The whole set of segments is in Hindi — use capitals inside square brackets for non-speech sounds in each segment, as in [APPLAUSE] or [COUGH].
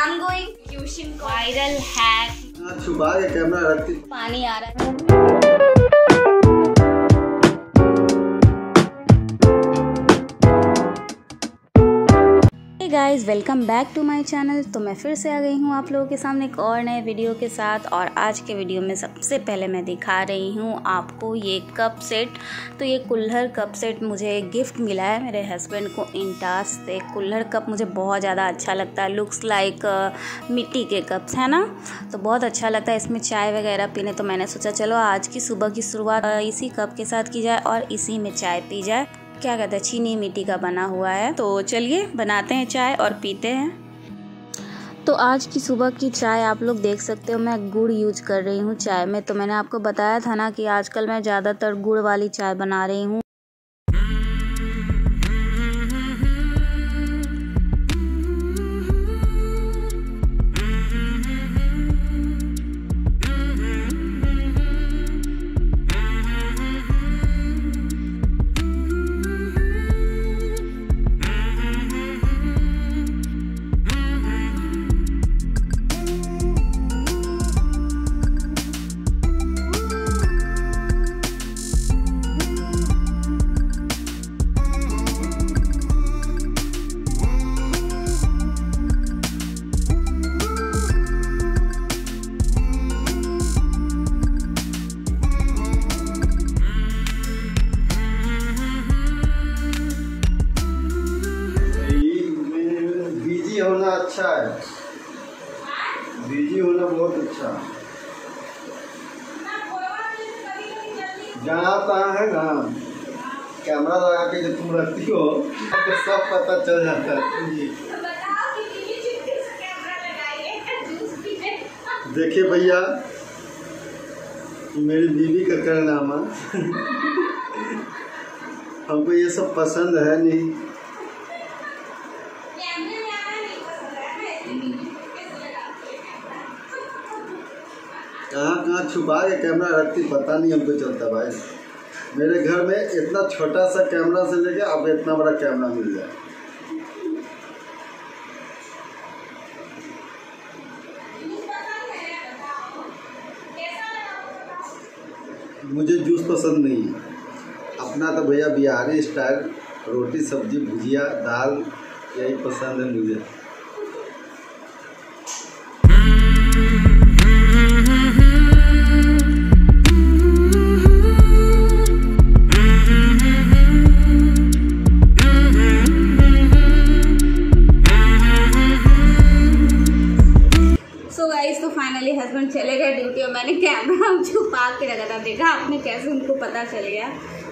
I'm going tuition viral hack. हाँ, छुपा के कैमरा रखती पानी आ रहा है guys welcome back to my channel तो मैं फिर से आ गई हूँ आप लोगों के सामने एक और नए वीडियो के साथ। और आज के वीडियो में सबसे पहले मैं दिखा रही हूँ आपको ये कप सेट तो ये कुल्हर कप सेट मुझे गिफ्ट मिला है मेरे हस्बैंड को इंटास से। कुल्हड़ कप मुझे बहुत ज़्यादा अच्छा लगता है। लुक्स लाइक मिट्टी के कप्स है ना? तो बहुत अच्छा लगता है। इसमें चाय वगैरह पीने तो मैंने सोचा चलो आज की सुबह की शुरुआत इसी कप के साथ की जाए और इसी में चाय पी जाए। क्या कहते हैं, चीनी मिट्टी का बना हुआ है। तो चलिए, बनाते हैं चाय और पीते हैं। तो आज की सुबह की चाय आप लोग देख सकते हो, मैं गुड़ यूज़ कर रही हूँ चाय में। तो मैंने आपको बताया था ना कि आजकल मैं ज़्यादातर गुड़ वाली चाय बना रही हूँ। अच्छा है। बिज़ी होना बहुत अच्छा। जहाँ तहाँ है ना, कैमरा लगा के जब तुम रखती हो तो सब पता चल जाता है। देखिए भैया मेरी बीवी का करनामा [LAUGHS] हमको ये सब पसंद है नहीं। कहाँ कहाँ छुपा के कैमरा रखती पता नहीं हमको चलता भाई। मेरे घर में इतना छोटा सा कैमरा से लेके अब इतना बड़ा कैमरा मिल जाए मुझे जूस पसंद नहीं है। अपना तो भैया बिहारी स्टाइल, रोटी, सब्ज़ी, भुजिया, दाल, यही पसंद है मुझे। छुपा के रखा था, देखा आपने कैसे उनको पता चल गया?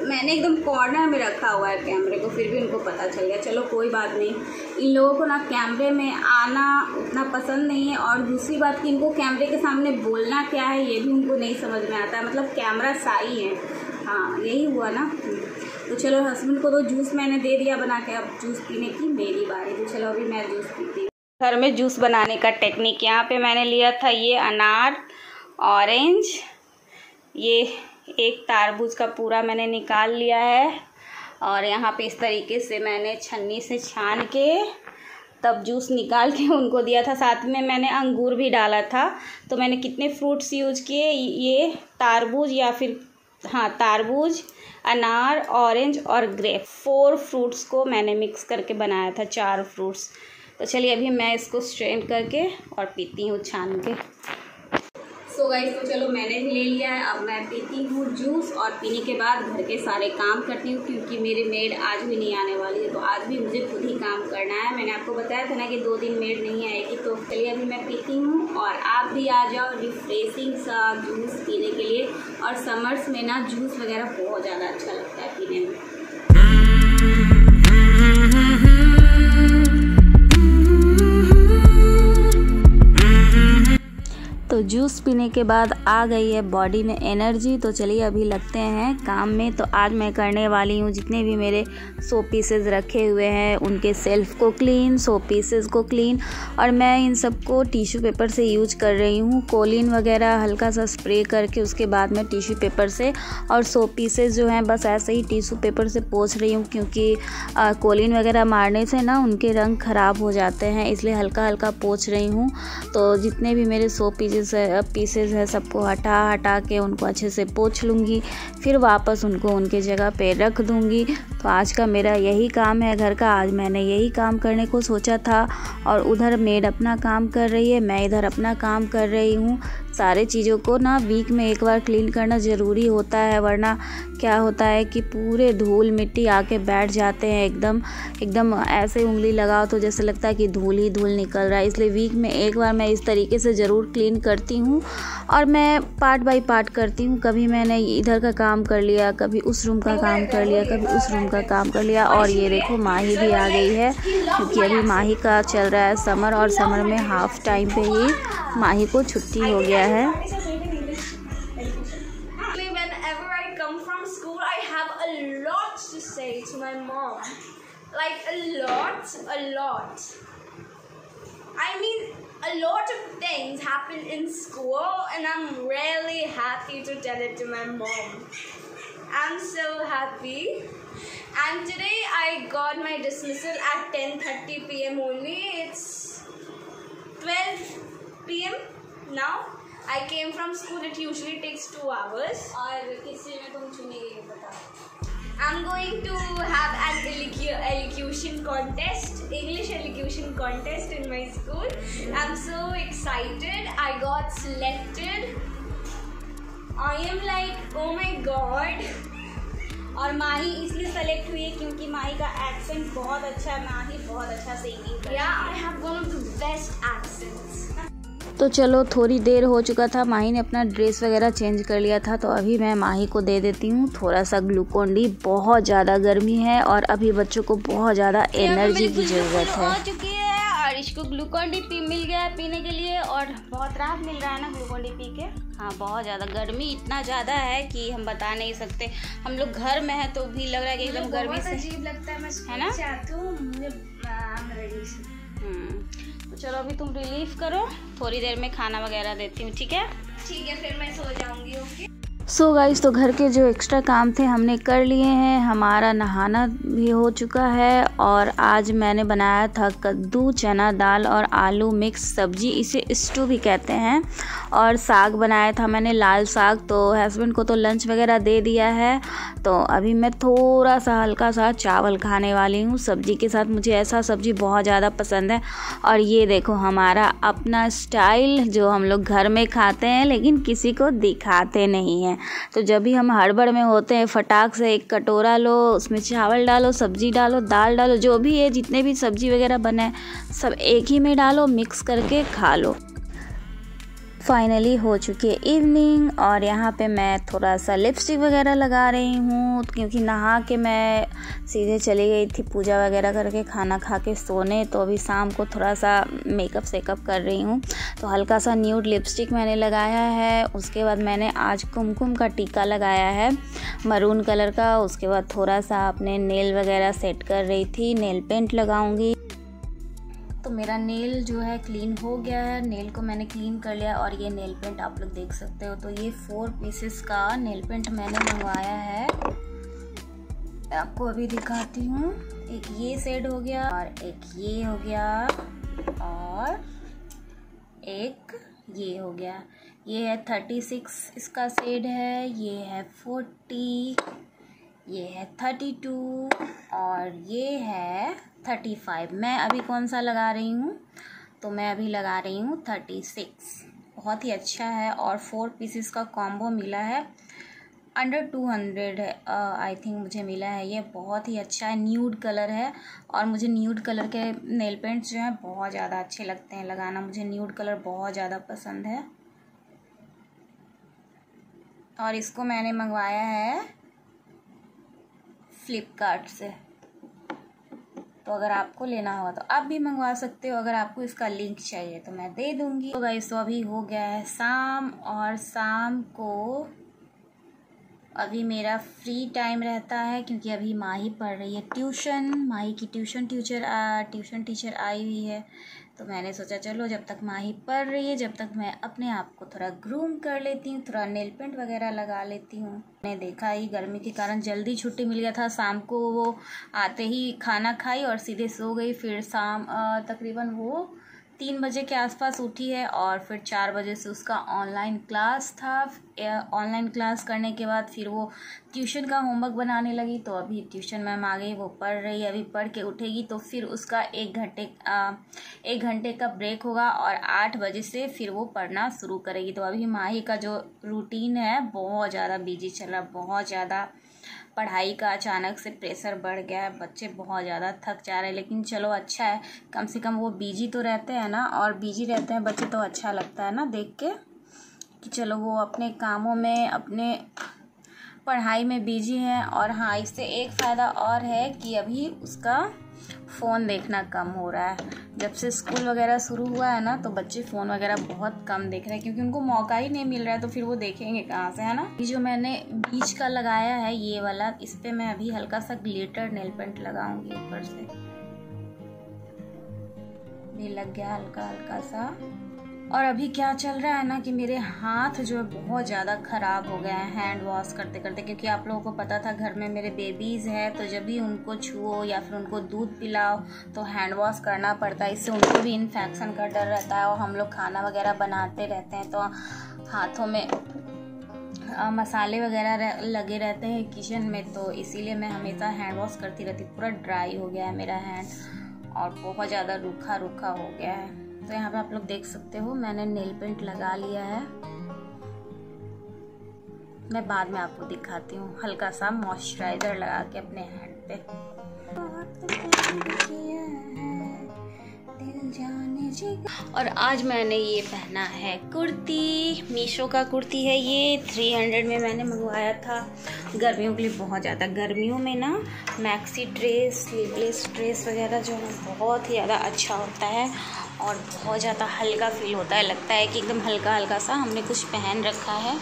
मैंने एकदम कॉर्नर में रखा हुआ है कैमरे को, फिर भी उनको पता चल गया। चलो, कोई बात नहीं। इन लोगों को ना कैमरे में आना उतना पसंद नहीं है और दूसरी बात कि इनको कैमरे के सामने बोलना क्या है, ये भी उनको नहीं समझ में आता। मतलब कैमरा साई है। हाँ यही हुआ ना। तो चलो हस्बैंड को तो जूस मैंने दे दिया बना के। अब जूस पीने की मेरी बारी। तो चलो, अभी मैं जूस पीती घर में जूस बनाने का टेक्निक यहाँ पे मैंने लिया था, ये अनार ऑरेंज ये एक तारबूज का पूरा मैंने निकाल लिया है। और यहाँ पे इस तरीके से मैंने छन्नी से छान के तब जूस निकाल के उनको दिया था। साथ में मैंने अंगूर भी डाला था। तो मैंने कितने फ्रूट्स यूज़ किए? ये तारबूज या फिर हाँ तारबूज, अनार, ऑरेंज और ग्रेप। फोर फ्रूट्स को मैंने मिक्स करके बनाया था, चार फ्रूट्स। तो चलिए अभी मैं इसको स्ट्रेन करके और पीती हूँ छान के। सो गाइस तो चलो मैंने भी ले लिया है। अब मैं पीती हूँ जूस और पीने के बाद घर के सारे काम करती हूँ क्योंकि मेरी मेड आज भी नहीं आने वाली है तो आज भी मुझे खुद ही काम करना है। मैंने आपको बताया था ना कि दो दिन मेड नहीं आएगी तो चलिए अभी मैं पीती हूँ और आप भी आ जाओ रिफ्रेशिंग सा जूस पीने के लिए। और समर्स में ना जूस वगैरह बहुत ज़्यादा अच्छा लगता है पीने में। जूस पीने के बाद आ गई है बॉडी में एनर्जी। तो चलिए अभी लगते हैं काम में। तो आज मैं करने वाली हूँ जितने भी मेरे सो पीसेज रखे हुए हैं, उनके सेल्फ को क्लीन सो पीसेज को क्लीन। और मैं इन सबको टिश्यू पेपर से यूज़ कर रही हूँ। कोलिन वगैरह हल्का सा स्प्रे करके उसके बाद में टिश्यू पेपर से और सो पीसेज जो हैं, बस ऐसे ही टिश्यू पेपर से पोछ रही हूँ क्योंकि कोलिन वगैरह मारने से ना उनके रंग ख़राब हो जाते हैं, इसलिए हल्का हल्का पोछ रही हूँ। तो जितने भी मेरे सो पीसेस है पीसेस है सबको हटा हटा के उनको अच्छे से पोछ लूँगी। फिर वापस उनको उनके जगह पे रख दूँगी। तो आज का मेरा यही काम है घर का। आज मैंने यही काम करने को सोचा था और उधर मेड अपना काम कर रही है, मैं इधर अपना काम कर रही हूँ। सारे चीज़ों को ना वीक में एक बार क्लीन करना ज़रूरी होता है, वरना क्या होता है कि पूरे धूल मिट्टी आके बैठ जाते हैं, एकदम एकदम ऐसे उंगली लगाओ तो जैसे लगता है कि धूल ही धूल निकल रहा है। इसलिए वीक में एक बार मैं इस तरीके से ज़रूर क्लीन करती हूँ और मैं पार्ट बाई पार्ट करती हूँ। कभी मैंने इधर का काम कर लिया, कभी उस रूम का काम कर लिया, कभी उस रूम का काम कर लिया और ये देखो माही भी आ गई है, क्योंकि अभी माही का चल रहा है समर और समर में हाफ़ टाइम पे ही माही को छुट्टी हो गया है like a lot, a lot. I mean, a lot of things happen in school, and I'm really happy to tell it to my mom. I'm so happy. And today I got my dismissal at 10:30 p.m. only. It's 12 p.m. now. I came from school. It usually takes two hours. और किसी में तुम चुनेगी ये बता I'm going to have an elocution contest, English elocution contest in my school. I'm so excited. I got selected. I am like, oh my god. और माही इसलिए सेलेक्ट हुई है क्योंकि माही का एक्सेंट बहुत अच्छा है माही बहुत अच्छा singing Yeah, I have one of the best accents. तो चलो थोड़ी देर हो चुका था। माही ने अपना ड्रेस वगैरह चेंज कर लिया था तो अभी मैं माही को दे देती हूँ। थोड़ा सा ग्लूकोन डी बहुत ज़्यादा गर्मी है और अभी बच्चों को बहुत ज़्यादा एनर्जी की ज़रूरत है। और इसको ग्लूकोन डी पी मिल गया है पीने के लिए और बहुत राहत मिल रहा है ना ग्लूकॉन डी पी के। हाँ बहुत ज़्यादा। गर्मी इतना ज़्यादा है कि हम बता नहीं सकते। हम लोग घर में हैं तो भी लग रहा है कि एकदम गर्मी से अजीब लगता है। मैं है ना? आती हूँ मुझे तो चलो अभी तुम रिलीफ करो। थोड़ी देर में खाना वगैरह देती हूँ, ठीक है? ठीक है, फिर मैं सो जाऊँगी, ओके? सो so गाइस तो घर के जो एक्स्ट्रा काम थे हमने कर लिए हैं। हमारा नहाना भी हो चुका है और आज मैंने बनाया था कद्दू, चना दाल और आलू मिक्स सब्ज़ी, इसे स्टू भी कहते हैं। और साग बनाया था मैंने, लाल साग। तो हस्बैंड को तो लंच वगैरह दे दिया है। तो अभी मैं थोड़ा सा हल्का सा चावल खाने वाली हूँ। सब्ज़ी के साथ मुझे ऐसा सब्ज़ी बहुत ज़्यादा पसंद है। और ये देखो, हमारा अपना स्टाइल जो हम लोग घर में खाते हैं, लेकिन किसी को दिखाते नहीं हैं। तो जब भी हम हड़बड़ में होते हैं, फटाक से एक कटोरा लो, उसमें चावल डालो, सब्ज़ी डालो, दाल डालो, जो भी है, जितने भी सब्ज़ी वगैरह बने सब एक ही में डालो, मिक्स करके खा लो। फाइनली हो चुकी है इवनिंग और यहाँ पे मैं थोड़ा सा लिपस्टिक वगैरह लगा रही हूँ, क्योंकि नहा के मैं सीधे चली गई थी पूजा वगैरह करके, खाना खा के सोने तो अभी शाम को थोड़ा सा मेकअप सेकअप कर रही हूँ। तो हल्का सा न्यूड लिपस्टिक मैंने लगाया है, उसके बाद मैंने आज कुमकुम का टीका लगाया है मरून कलर का, उसके बाद थोड़ा सा अपने नेल वगैरह सेट कर रही थी नेल पेंट लगाऊँगी। तो मेरा नेल जो है क्लीन हो गया है। नेल को मैंने क्लीन कर लिया और ये नेल पेंट आप लोग देख सकते हो। तो ये फोर पीसेस का नेल पेंट मैंने मंगवाया है। आपको अभी दिखाती हूँ। एक ये सेड हो गया और एक ये हो गया और एक ये हो गया। ये है थर्टी सिक्स इसका सेड है। ये है फोर्टी ये है थर्टी टू और ये है थर्टी फाइव। मैं अभी कौन सा लगा रही हूँ? तो मैं अभी लगा रही हूँ थर्टी सिक्स। बहुत ही अच्छा है और फोर पीसेस का कॉम्बो मिला है। अंडर टू हंड्रेड है आई थिंक मुझे मिला है। ये बहुत ही अच्छा है, न्यूड कलर है और मुझे न्यूड कलर के नेल पेंट्स जो हैं बहुत ज़्यादा अच्छे लगते हैं लगाना। मुझे न्यूड कलर बहुत ज़्यादा पसंद है। और इसको मैंने मंगवाया है फ्लिपकार्ट से। तो अगर आपको लेना होगा तो आप भी मंगवा सकते हो, अगर आपको इसका लिंक चाहिए तो मैं दे दूँगी। तो गाइस तो अभी हो गया है शाम और शाम को अभी मेरा फ्री टाइम रहता है क्योंकि अभी माही पढ़ रही है ट्यूशन माही की ट्यूशन टीचर ट्यूशन टीचर आई हुई है। तो मैंने सोचा, चलो, जब तक माही पढ़ रही है, जब तक मैं अपने आप को थोड़ा ग्रूम कर लेती हूँ, थोड़ा नेल पेंट वगैरह लगा लेती हूँ। मैंने देखा ही गर्मी के कारण जल्दी छुट्टी मिल गया था। शाम को वो आते ही खाना खाई और सीधे सो गई, फिर शाम तकरीबन वो तीन बजे के आसपास उठी है और फिर चार बजे से उसका ऑनलाइन क्लास था। ऑनलाइन क्लास करने के बाद फिर वो ट्यूशन का होमवर्क बनाने लगी तो अभी ट्यूशन मैम आ गई, वो पढ़ रही है, अभी पढ़ के उठेगी तो फिर उसका एक घंटे एक घंटे का ब्रेक होगा और आठ बजे से फिर वो पढ़ना शुरू करेगी। तो अभी माही का जो रूटीन है, बहुत ज़्यादा बिज़ी चल रहा, बहुत ज़्यादा पढ़ाई का अचानक से प्रेशर बढ़ गया है, बच्चे बहुत ज़्यादा थक जा रहे हैं, लेकिन चलो अच्छा है, कम से कम वो बिज़ी तो रहते हैं ना, और बिज़ी रहते हैं बच्चे तो अच्छा लगता है ना देख के, कि चलो वो अपने कामों में, अपने पढ़ाई में बिज़ी हैं, और हाँ इससे एक फ़ायदा और है कि अभी उसका फ़ोन देखना कम हो रहा है। जब से स्कूल वगैरह शुरू हुआ है ना तो बच्चे फ़ोन वगैरह बहुत कम देख रहे हैं, क्योंकि उनको मौका ही नहीं मिल रहा है तो फिर वो देखेंगे कहाँ से, है ना? ये जो मैंने बीच का लगाया है, ये वाला, इस पर मैं अभी हल्का सा ग्लेटर नेल पेंट लगाऊँगी ऊपर से। भी लग गया हल्का हल्का सा। और अभी क्या चल रहा है ना कि मेरे हाथ जो है बहुत ज़्यादा ख़राब हो गए हैं हैंड वॉश करते करते क्योंकि आप लोगों को पता था घर में मेरे बेबीज़ हैं तो जब भी उनको छुओ या फिर उनको दूध पिलाओ तो हैंड वॉश करना पड़ता है। इससे उनको भी इन्फेक्शन का डर रहता है और हम लोग खाना वगैरह बनाते रहते हैं तो हाथों में आ, मसाले वगैरह लगे रहते हैं किचन में तो इसीलिए मैं हमेशा हैंड वॉश करती रहती पूरा ड्राई हो गया है मेरा हैंड और बहुत ज़्यादा रूखा रूखा हो गया है। तो यहाँ पे आप लोग देख सकते हो, मैंने नेल पेंट लगा लिया है। मैं बाद में आपको दिखाती हूँ, हल्का सा मॉइस्चराइजर लगा के अपने हैंड पे। और आज मैंने ये पहना है कुर्ती, मीशो का कुर्ती है ये थ्री हंड्रेड में मैंने मंगवाया था। गर्मियों के लिए बहुत ज़्यादा, गर्मियों में ना मैक्सी ड्रेस स्लीवलेस ड्रेस वगैरह जो है बहुत ही ज़्यादा अच्छा होता है और बहुत ज़्यादा हल्का फील होता है। लगता है कि एकदम हल्का हल्का सा हमने कुछ पहन रखा है।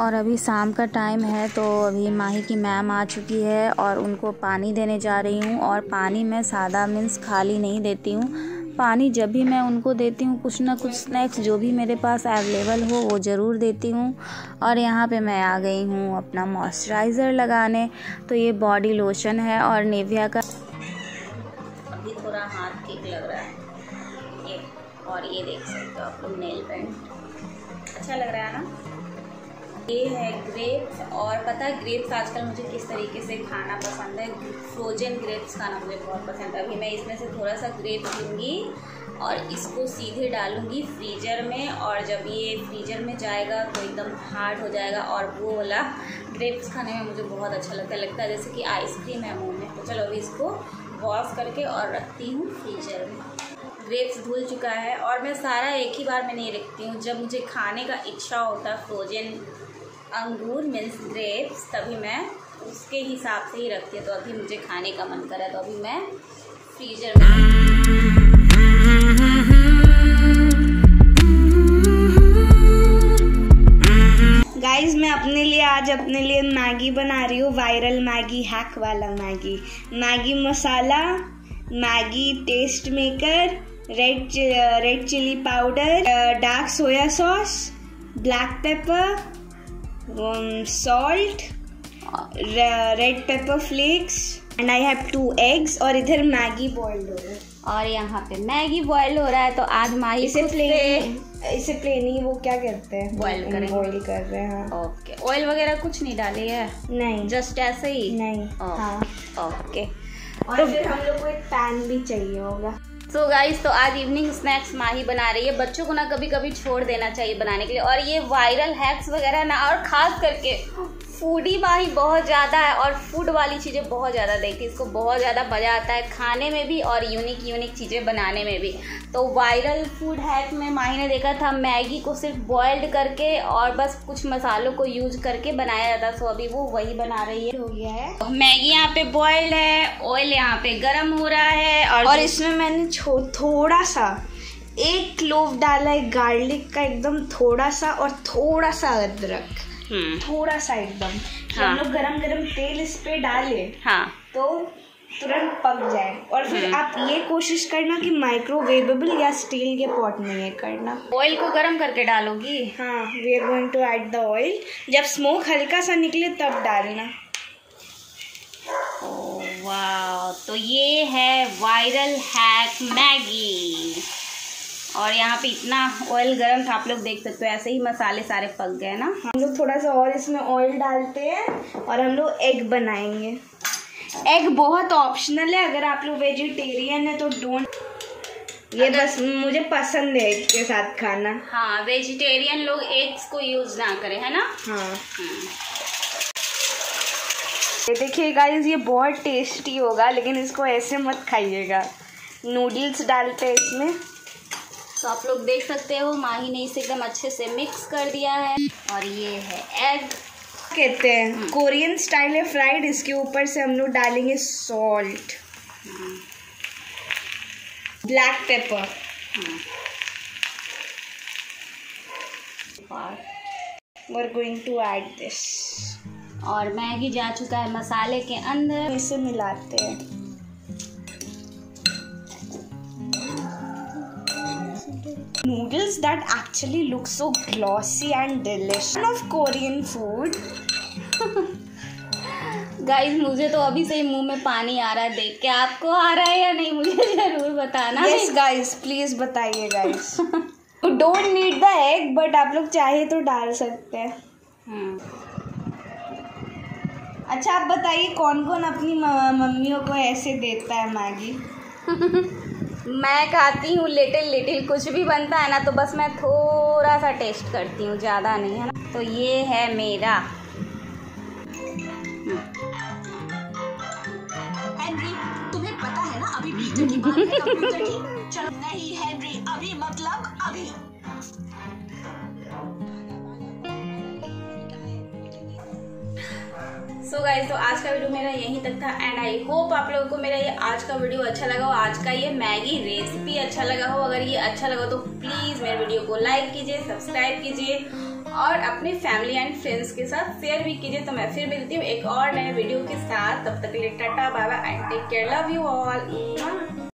और अभी शाम का टाइम है तो अभी माही की मैम आ चुकी है और उनको पानी देने जा रही हूँ और पानी मैं सादा मीन्स खाली नहीं देती हूँ। पानी जब भी मैं उनको देती हूँ, कुछ ना कुछ स्नैक्स जो भी मेरे पास अवेलेबल हो, वो ज़रूर देती हूँ। और यहाँ पे मैं आ गई हूँ अपना मॉइस्चराइज़र लगाने। तो ये बॉडी लोशन है और नेविया का अभी थोड़ा हाथ ठीक लग रहा है। ये, और ये देख सकते हो आप नेल पेंट अच्छा लग रहा है ना? ये है ग्रेप्स और पता है ग्रेप्स आजकल मुझे किस तरीके से खाना पसंद है? फ्रोजन ग्रेप्स खाना मुझे बहुत पसंद है। अभी मैं इसमें से थोड़ा सा ग्रेप्स लूँगी और इसको सीधे डालूँगी फ्रीजर में और जब ये फ्रीजर में जाएगा तो एकदम हार्ड हो जाएगा और वो वाला ग्रेप्स खाने में मुझे बहुत अच्छा लगता है। लगता है जैसे कि आइसक्रीम है मुँह में। तो चलो अभी इसको वॉश करके और रखती हूँ फ्रीजर में। ग्रेप्स धुल चुका है और मैं सारा एक ही बार में नहीं रखती हूँ। जब मुझे खाने का इच्छा होता है फ्रोजन अंगूर मीन्स ग्रेप्स, तभी मैं उसके हिसाब से ही रखती हूँ। तो अभी मुझे खाने का मन करा तो अभी मैं फ्रीजर में गाइस मैं अपने लिए आज अपने लिए मैगी बना रही हूँ वायरल मैगी हैक वाला Maggi. Maggi masala, Maggi taste maker red red chilli powder dark soya sauce black pepper um, salt, red pepper flakes and I have two eggs और इधर मैगी बॉइल्ड हो रहा है। और यहाँ पे मैगी बॉयल हो रहा है तो आज माही इसे प्लेन इसे प्लेन ही वो क्या करते हैं? बॉयल करें बॉयल कर रहे हैं ओके ऑयल वगैरह कुछ नहीं डाली है? नहीं। जस्ट ऐसे ही? नहीं हाँ। ओके और तो फिर हम लोग को एक पैन भी चाहिए होगा। सो so गाइस तो आज इवनिंग स्नैक्स माही बना रही है। बच्चों को ना कभी कभी छोड़ देना चाहिए बनाने के लिए। और ये वायरल हैक्स वगैरह ना, और ख़ास करके फूडी भाई बहुत ज़्यादा है और फ़ूड वाली चीज़ें बहुत ज़्यादा देखती है। इसको बहुत ज़्यादा मज़ा आता है खाने में भी और यूनिक यूनिक चीज़ें बनाने में भी। तो वायरल फ़ूड हैक में माही ने देखा था मैगी को सिर्फ़ बॉयल्ड करके और बस कुछ मसालों को यूज़ करके बनाया जाता सो अभी वो वही बना रही है। हो गया है। मैगी यहाँ पे बॉयल्ड है ऑयल यहाँ पे गर्म हो रहा है और, और इसमें मैंने थोड़ा सा एक क्लोव डाला है गार्लिक का एकदम थोड़ा सा और थोड़ा सा अदरक। थोड़ा सा एकदम हाँ। हम लोग गरम गरम तेल इस पे डाले हाँ। तो तुरंत पक जाए। और फिर आप ये कोशिश करना कि माइक्रोवेवेबल या स्टील के पॉट में ये करना। ऑयल को गर्म करके डालोगी? हाँ we are going to add the oil जब स्मोक हल्का सा निकले तब डालना। वाह तो ये है वायरल हैक मैगी और यहाँ पे इतना ऑयल गरम था आप लोग देख सकते हो ऐसे ही मसाले सारे पक गए ना। हम लोग थोड़ा सा और इसमें ऑयल डालते हैं और हम लोग एग बनाएँगे। एग बहुत ऑप्शनल है अगर आप लोग वेजिटेरियन है तो डोंट ये बस मुझे पसंद है एग के साथ खाना। हाँ वेजिटेरियन लोग एग्स को यूज़ ना करें है ना? हाँ। ये देखिए गाइस ये बहुत टेस्टी होगा लेकिन इसको ऐसे मत खाइएगा। नूडल्स डालते हैं इसमें। तो आप लोग देख सकते हो माही ने इसे एकदम अच्छे से मिक्स कर दिया है। और ये है एग कहते हैं कोरियन स्टाइल है फ्राइड इसके ऊपर से हम लोग डालेंगे salt black pepper we're going to add this और मैगी जा चुका है मसाले के अंदर। इसे मिलाते हैं। noodles that actually look so glossy and delicious. Of korean food. [LAUGHS] Guys मुझे तो अभी से ही मुँह में पानी आ रहा है। देख के आपको आ रहा है या नहीं मुझे ज़रूर बताना। यस गाइस प्लीज़ बताइए guys don't need egg but आप लोग चाहे तो डाल सकते हैं। हाँ। अच्छा आप बताइए कौन कौन अपनी मम्मियों को ऐसे देता है मैगी? [LAUGHS] मैं खाती हूँ लिटिल लिटिल कुछ भी बनता है ना तो बस मैं थोड़ा सा टेस्ट करती हूँ, ज़्यादा नहीं, है ना? तो ये है मेरा। तुम्हें पता है ना, अभी की बात है चलो, नहीं हेनरी अभी मतलब अभी। सो गाइज़ तो आज का वीडियो मेरा यहीं तक था एंड आई होप आप लोगों को मेरा ये आज का वीडियो अच्छा लगा हो। आज का ये मैगी रेसिपी अच्छा लगा हो। अगर ये अच्छा लगा तो प्लीज़ मेरे वीडियो को लाइक कीजिए सब्सक्राइब कीजिए, और अपने फैमिली एंड फ्रेंड्स के साथ शेयर भी कीजिए। तो मैं फिर मिलती हूँ एक और नए वीडियो के साथ। तब तक के लिए tata bye and take care love you all